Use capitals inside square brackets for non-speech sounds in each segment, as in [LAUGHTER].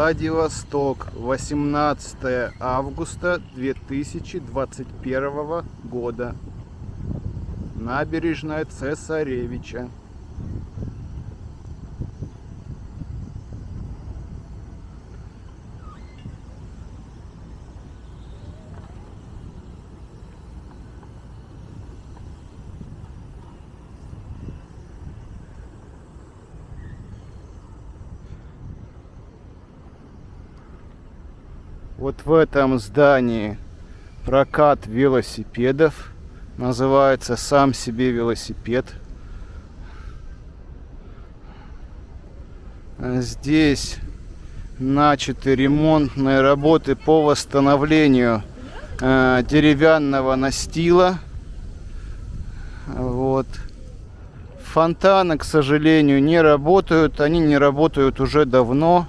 Владивосток, 18 августа 2021 года. Набережная Цесаревича. Вот в этом здании прокат велосипедов. Называется «Сам себе велосипед». Здесь начаты ремонтные работы по восстановлению э, деревянного настила. Вот. Фонтаны, к сожалению, не работают. Они не работают уже давно.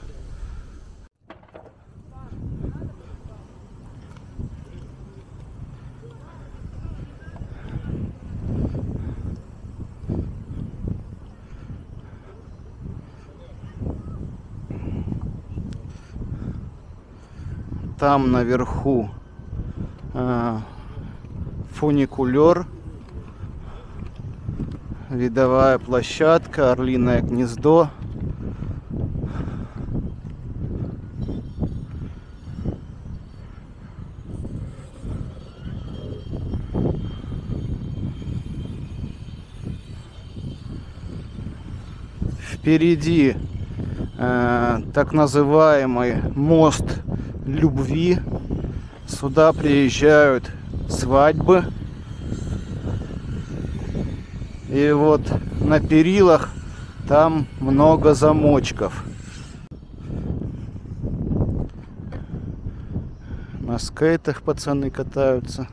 Там наверху э, фуникулер, видовая площадка, орлиное гнездо. Впереди э, так называемый мост любви. Сюда приезжают свадьбы. И вот на перилах там много замочков. На скейтах пацаны катаются.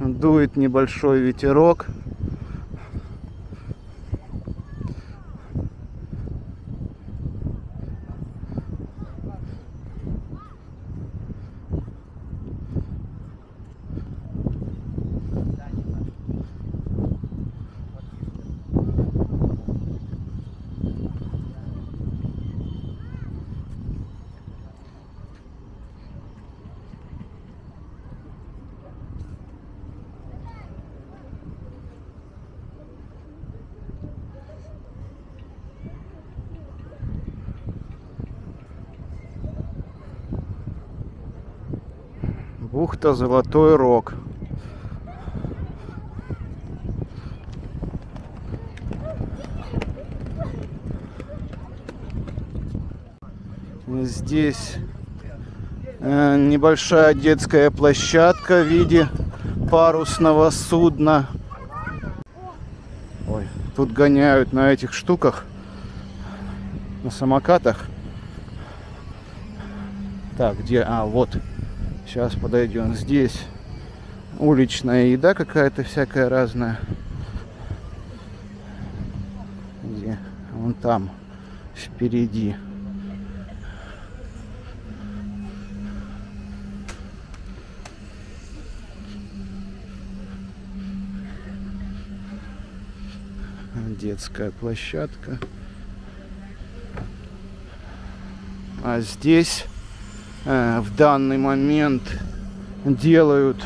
Дует небольшой ветерок. Бухта Золотой Рог. Здесь э, небольшая детская площадка в виде парусного судна. Ой, тут гоняют на этих штуках, на самокатах. Так, где? А, вот. Сейчас подойдем. Здесь уличная еда какая-то всякая разная. Где? Вон там, впереди. Детская площадка. А здесь в данный момент делают,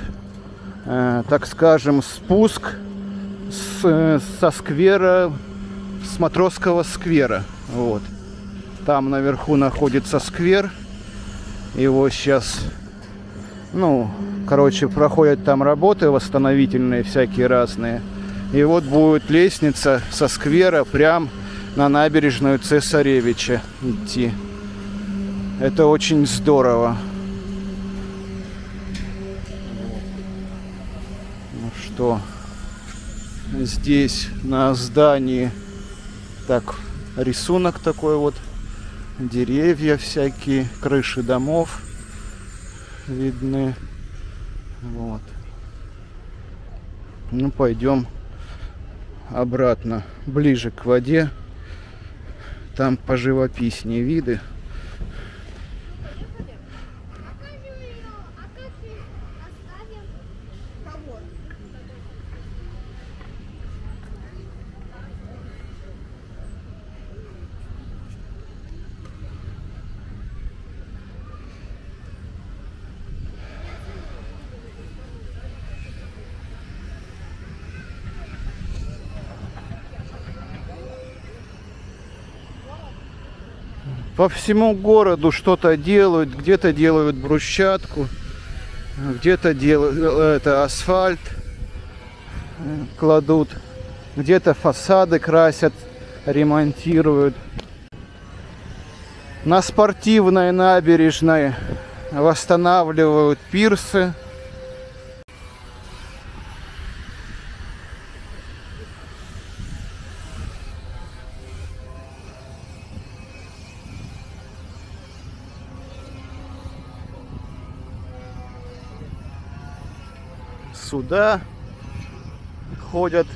э, так скажем, спуск с, со сквера, с Матросского сквера. Вот. Там наверху находится сквер. Его сейчас, ну, короче, проходят там работы восстановительные всякие разные. И вот будет лестница со сквера прям на набережную Цесаревича идти. Это очень здорово. Ну что, здесь на здании так рисунок такой вот, деревья всякие, крыши домов видны. Вот. Ну, пойдем обратно, ближе к воде. Там поживописнее виды. По всему городу что-то делают, где-то делают брусчатку, где-то делают э, это асфальт, э, кладут, где-то фасады красят, ремонтируют. На спортивной набережной восстанавливают пирсы. Сюда ходят.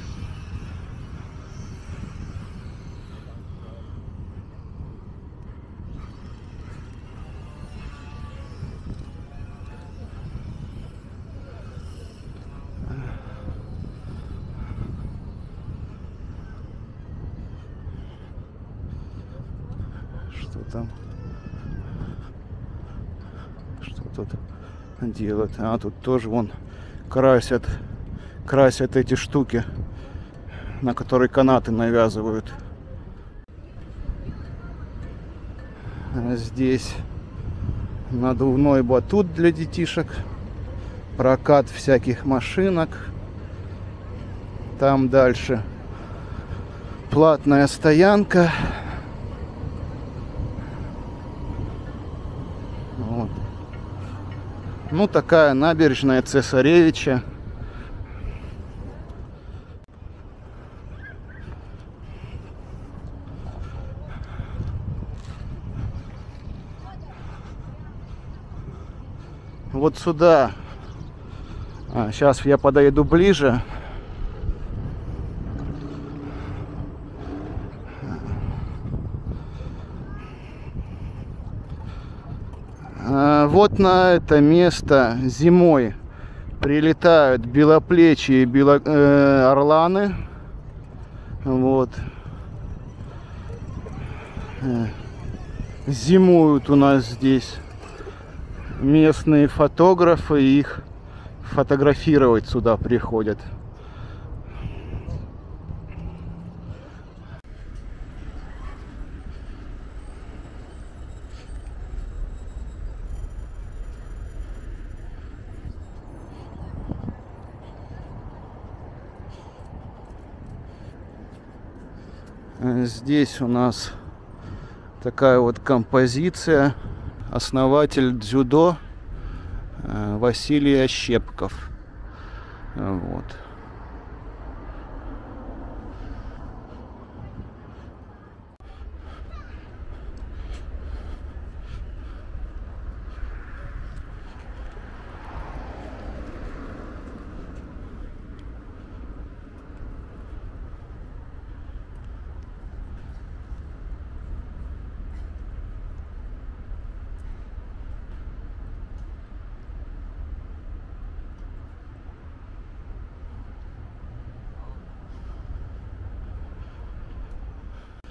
Там? Что тут делают а тут тоже вон красят красят эти штуки на которые канаты навязывают. А здесь надувной батут для детишек прокат всяких машинок. Там дальше платная стоянка Ну, такая набережная Цесаревича. Вот сюда. А, сейчас я подойду ближе. Вот на это место зимой прилетают белоплечие бело, э, орланы. Вот. Э, зимуют у нас здесь местные фотографы, их фотографировать сюда приходят. Здесь у нас такая вот композиция. Основатель дзюдо э, Василий Ощепков.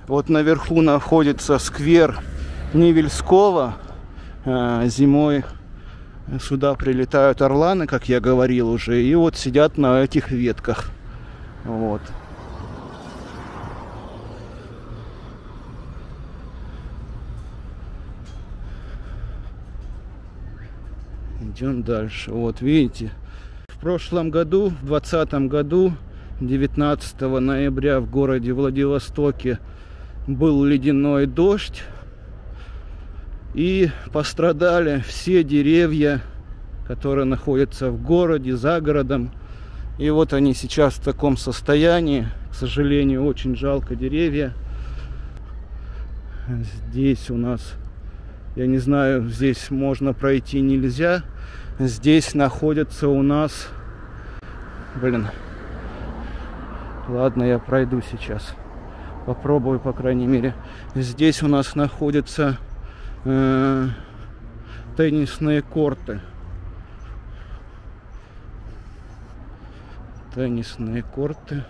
Вот. Наверху находится сквер Невельского. Э, зимой сюда прилетают орланы, как я говорил уже, и вот сидят на этих ветках. Вот. Идем дальше. Вот видите, в прошлом году, в 2020 году, 19 ноября в городе Владивостоке был ледяной дождь и пострадали все деревья, которые находятся в городе, за городом. И вот они сейчас в таком состоянии. К сожалению, очень жалко деревья. Здесь у нас, я не знаю, здесь можно пройти нельзя. Здесь находится у нас, блин, ладно, я пройду сейчас попробую, по крайней мере. Здесь у нас находятся э, теннисные корты. Теннисные корты.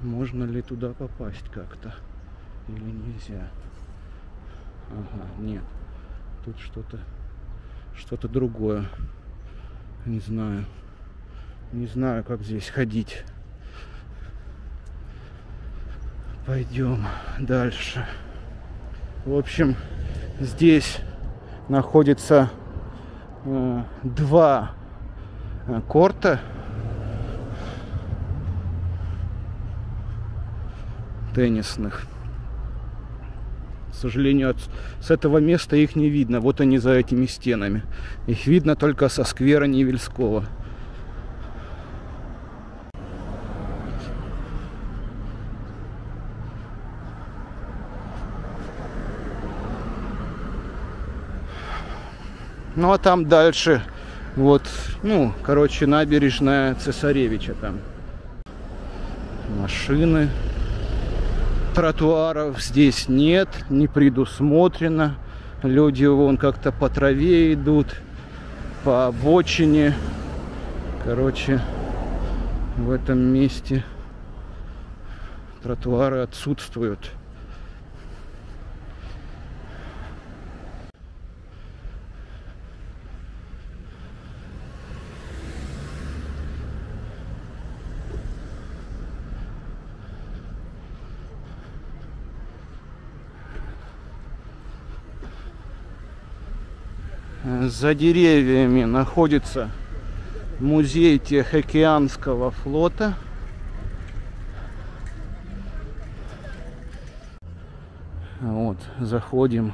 Можно ли туда попасть как-то? Или нельзя? Ага, нет. Тут что-то что-то другое. Не знаю. Не знаю, как здесь ходить. Пойдем дальше. В общем, здесь находится э, два э, корта теннисных. К сожалению, от, с этого места их не видно. Вот они за этими стенами. Их видно только со сквера Невельского. Ну а там дальше, вот, ну, короче, набережная Цесаревича там. Машины. Тротуаров здесь нет, не предусмотрено. Люди вон как-то по траве идут, по обочине. Короче, в этом месте тротуары отсутствуют. За деревьями находится музей Тихоокеанского флота. Вот, заходим.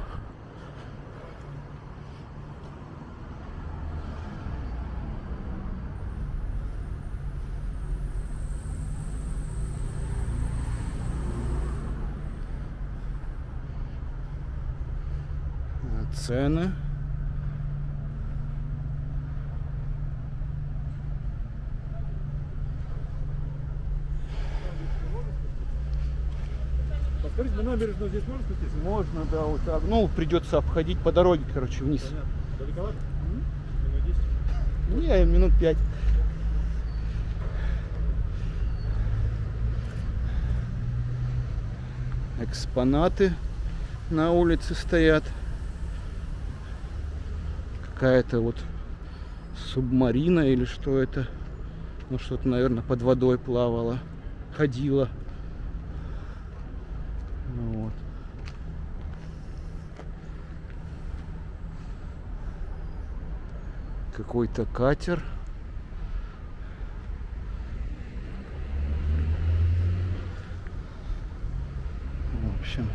Цены. Скажите, на набережную здесь можно спуститься? Можно, да, вот так. Ну, придется обходить по дороге, короче, вниз. Понятно. Далековато? Минут 10. Не, минут пять. Экспонаты на улице стоят. Какая-то вот субмарина или что это. Ну, что-то, наверное, под водой плавало. Ходила. Ну Вот. Какой-то катер. В общем.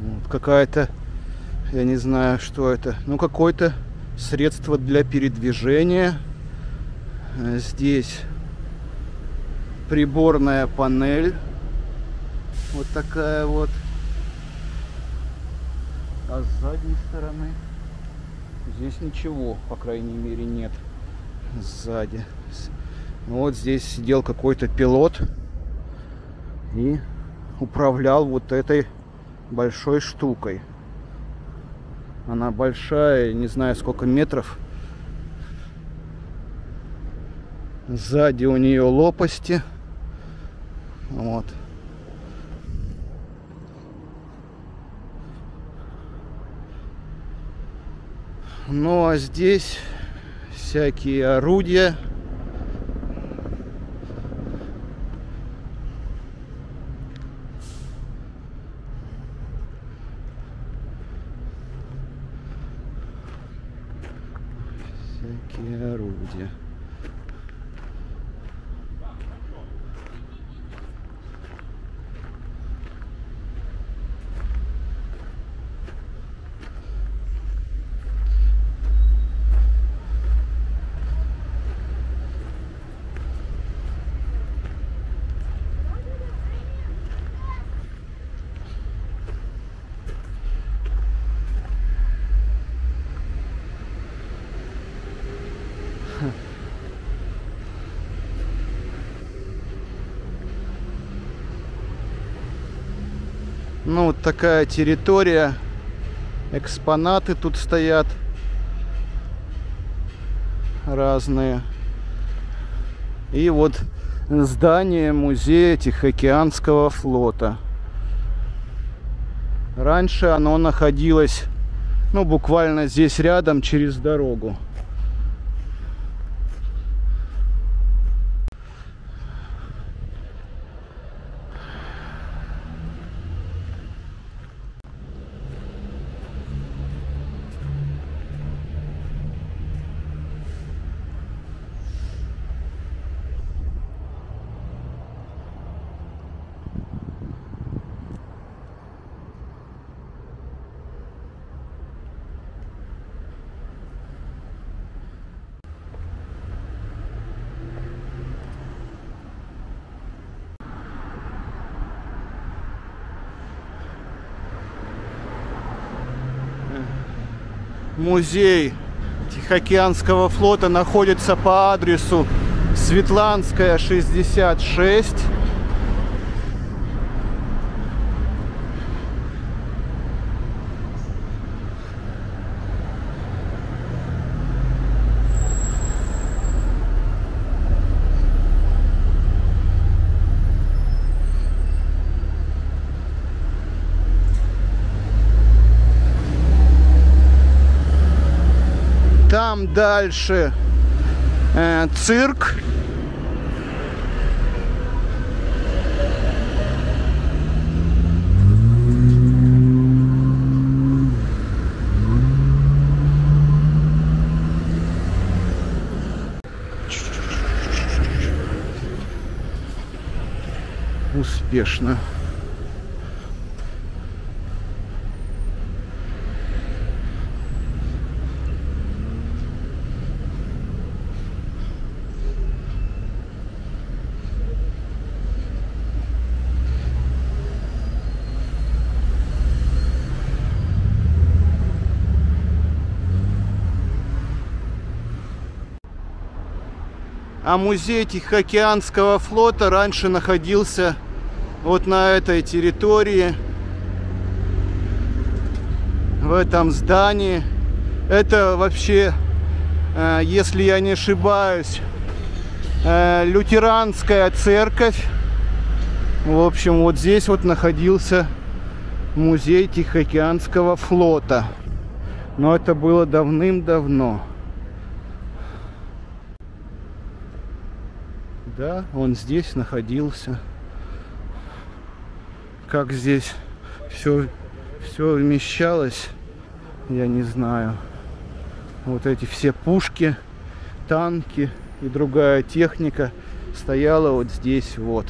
Вот какая-то, я не знаю, что это, ну какое-то средство для передвижения. Э, Здесь приборная панель. Вот такая вот. А с задней стороны здесь ничего, по крайней мере, нет. Сзади. Ну Вот здесь сидел какой-то пилот и управлял вот этой большой штукой. Она большая, не знаю сколько метров. Сзади у нее лопасти. Вот. Ну а здесь всякие орудия. Всякие орудия. Ну, вот такая территория. Экспонаты тут стоят. Разные. И вот здание музея Тихоокеанского флота. Раньше оно находилось, ну, буквально здесь рядом, через дорогу. Музей Тихоокеанского флота находится по адресу Светланская, 66. Дальше э, цирк. Успешно. Музей Тихоокеанского флота раньше находился вот на этой территории, в этом здании. Это вообще, э, если я не ошибаюсь, э, лютеранская церковь. В общем, вот здесь вот находился музей Тихоокеанского флота. Но это было давным-давно. Да, он здесь находился. Как здесь все, все вмещалось, я не знаю. Вот эти все пушки, танки и другая техника стояла вот здесь вот.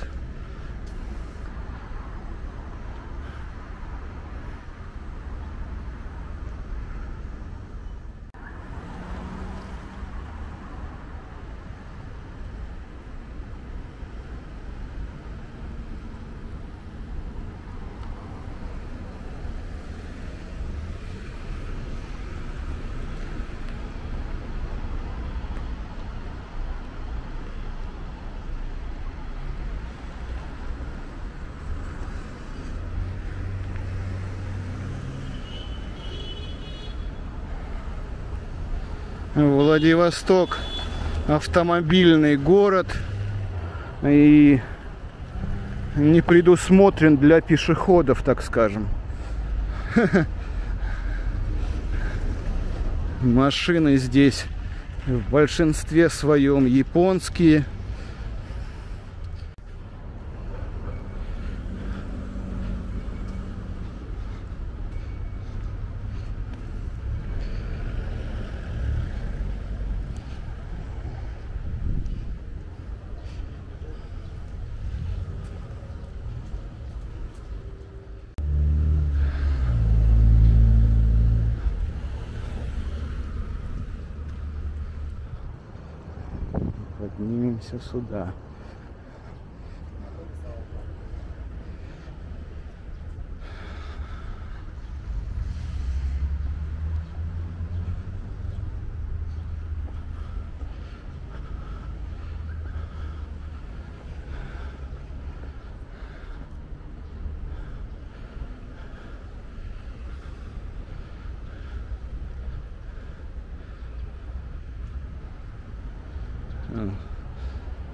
Владивосток автомобильный город и не предусмотрен для пешеходов, так скажем. [LAUGHS] Машины здесь в большинстве своем японские. Сюда.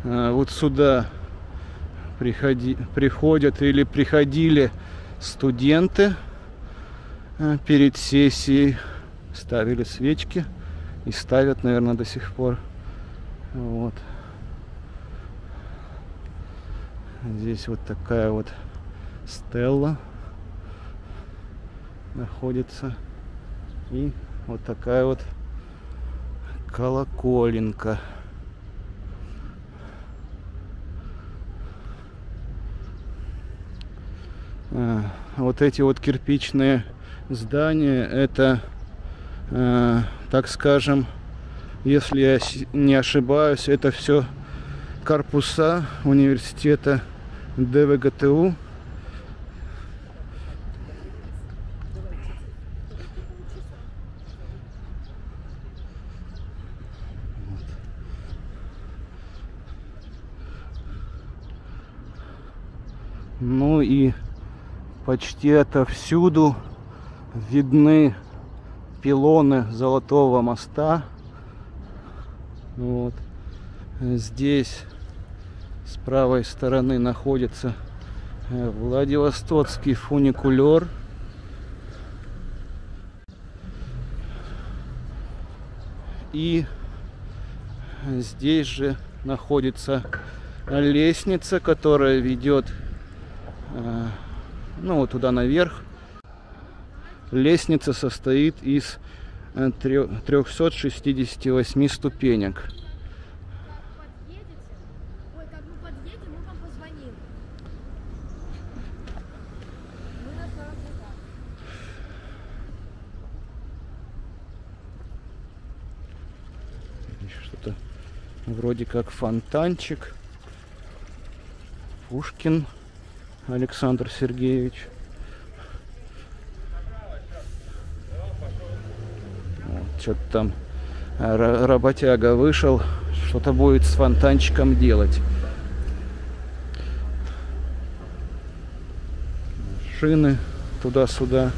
А, вот сюда приходи, приходят или приходили студенты а, перед сессией, ставили свечки и ставят, наверное, до сих пор. Вот. Здесь вот такая вот стелла находится. И вот такая вот колоколенка. А, вот эти вот кирпичные здания, это, э, так скажем, если я не ошибаюсь, это все корпуса университета ДВГТУ. Ну и почти отовсюду видны пилоны Золотого моста. Вот. Здесь с правой стороны находится э, Владивостокский фуникулер. И здесь же находится лестница, которая ведет ну, туда наверх. Лестница состоит из 368 э, ступенек. Ой, как мы подъедем, мы вам позвоним. Мы на 40 этаж. Здесь Что-то вроде как фонтанчик. Пушкин Александр Сергеевич. Вот, Что-то там э, ра- работяга вышел, что-то будет с фонтанчиком делать. Шины туда-сюда.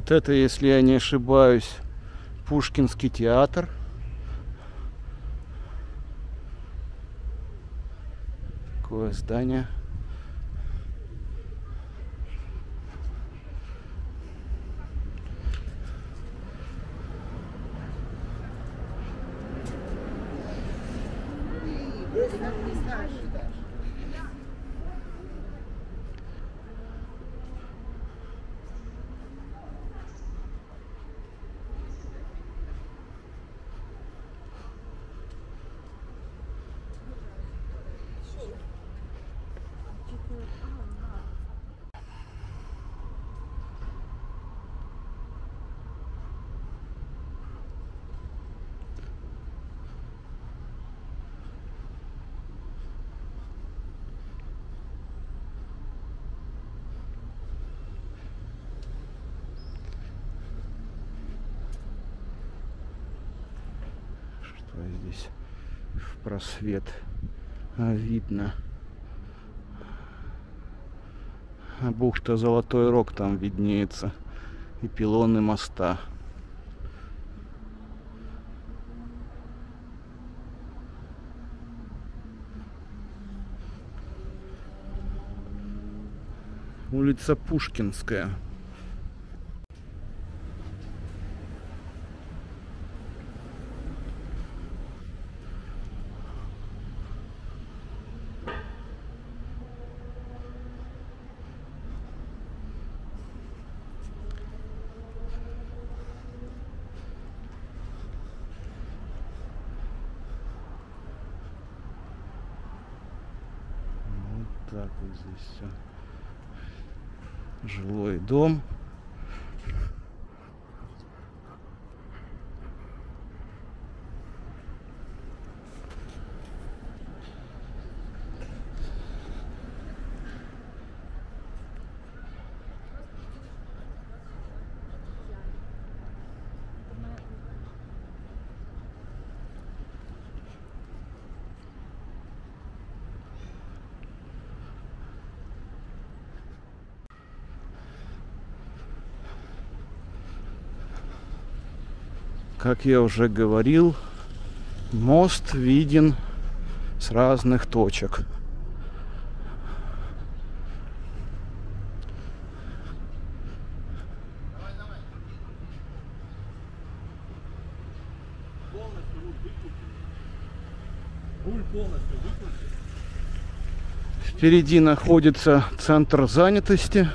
Вот это, если я не ошибаюсь, Пушкинский театр. Такое здание. Что здесь в просвет а, видно? А Бухта Золотой Рог там виднеется. И пилоны моста. Улица Пушкинская. Вот так вот здесь все. Жилой дом. Как я уже говорил, мост виден с разных точек. Впереди находится центр занятости.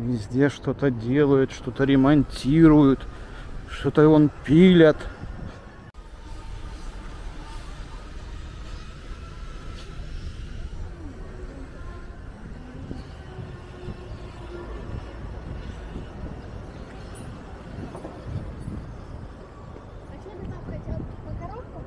Везде что-то делают, что-то ремонтируют, что-то вон пилят. А что ты там хотел? По коробкам?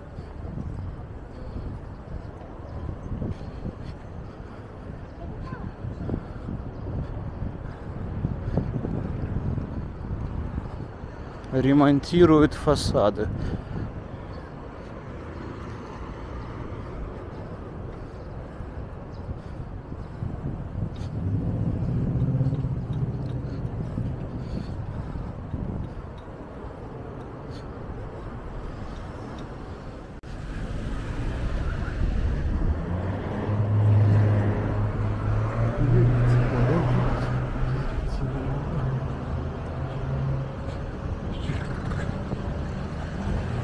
Ремонтируют фасады.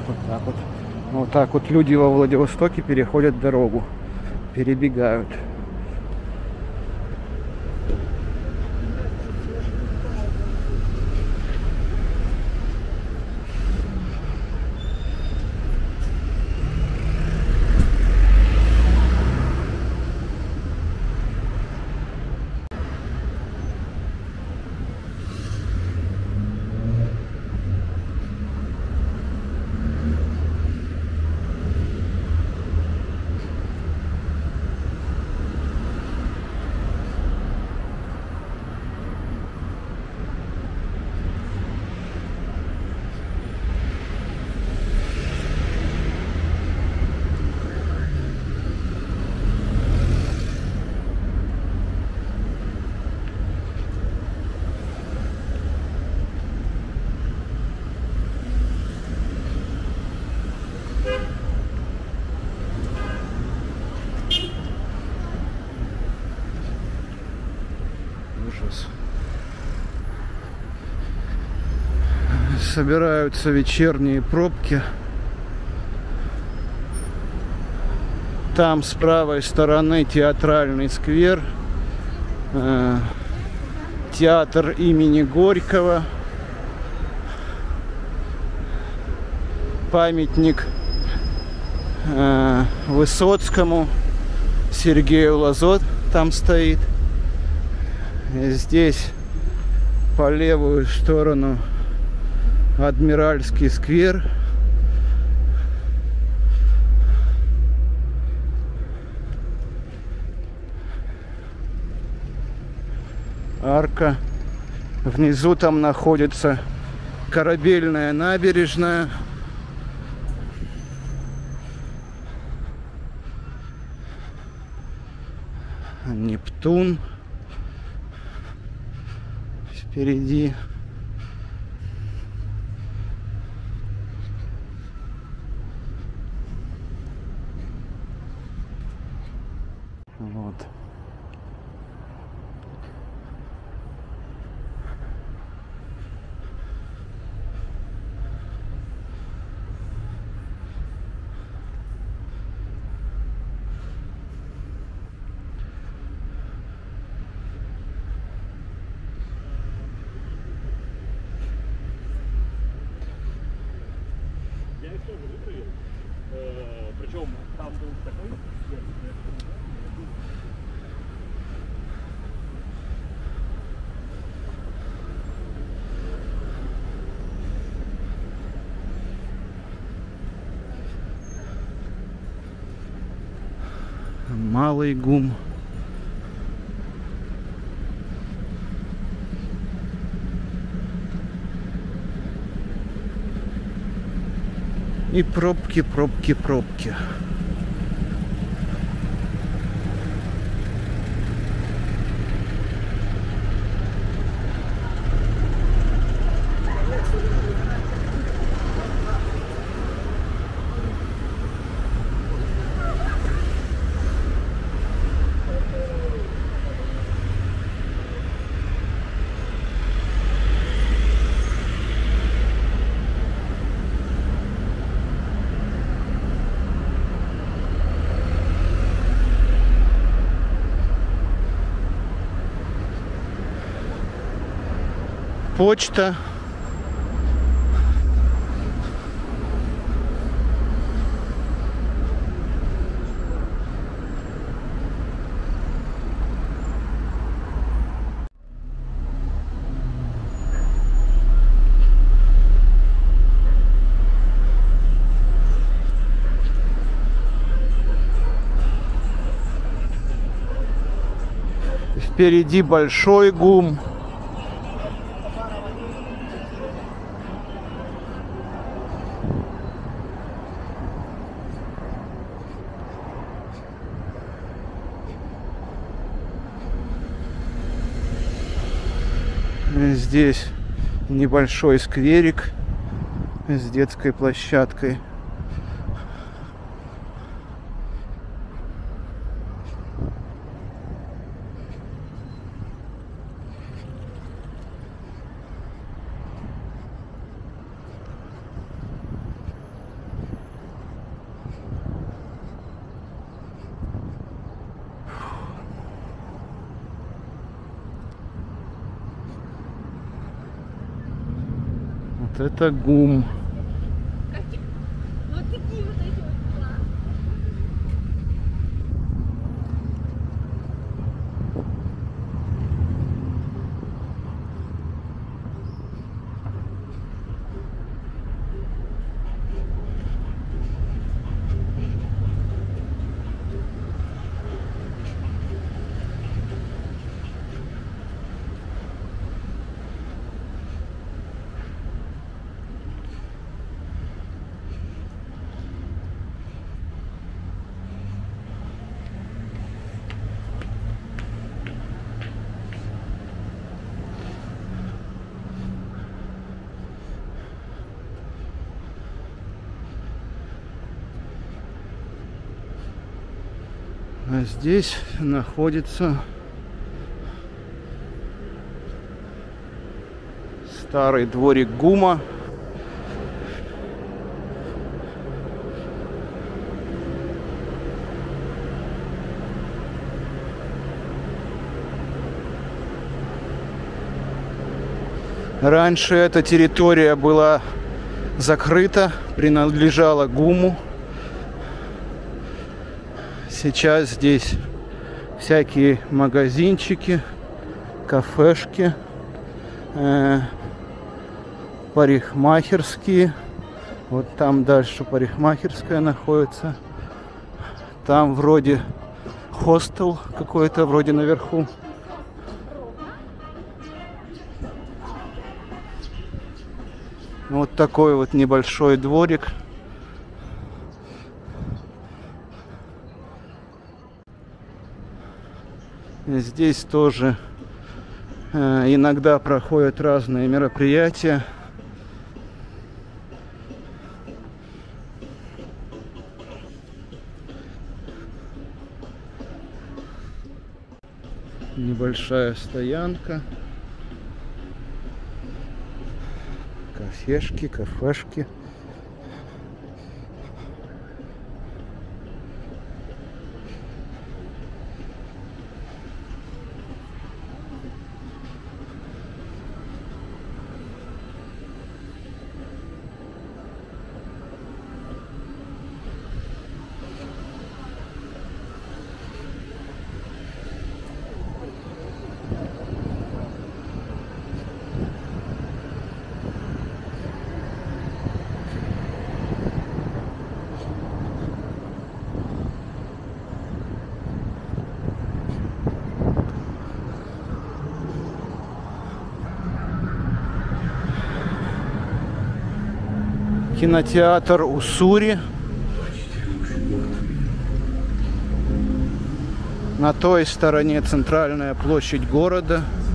Вот так вот. Вот так вот люди во Владивостоке переходят дорогу. Перебегают. Собираются вечерние пробки. Там с правой стороны театральный сквер. э, Театр имени Горького. Памятник э, Высоцкому. Сергею Лазот там стоит. И Здесь по левую сторону Адмиральский сквер. Арка. Внизу там находится корабельная набережная. Нептун впереди. Вот. Причем там был такой свет, что это, ну, Малый гум. И пробки, пробки, пробки. Почта. Впереди большой гум. Здесь небольшой скверик с детской площадкой. Это гум. Здесь находится старый дворик ГУМа. Раньше эта территория была закрыта, принадлежала ГУМу. Сейчас здесь всякие магазинчики, кафешки, э, парикмахерские. Вот там дальше парикмахерская находится. Там вроде хостел какой-то, вроде наверху. Вот такой вот небольшой дворик. Здесь тоже э, иногда проходят разные мероприятия. Небольшая стоянка. Кафешки, кафешки. Кинотеатр Уссури. На той стороне центральная площадь города –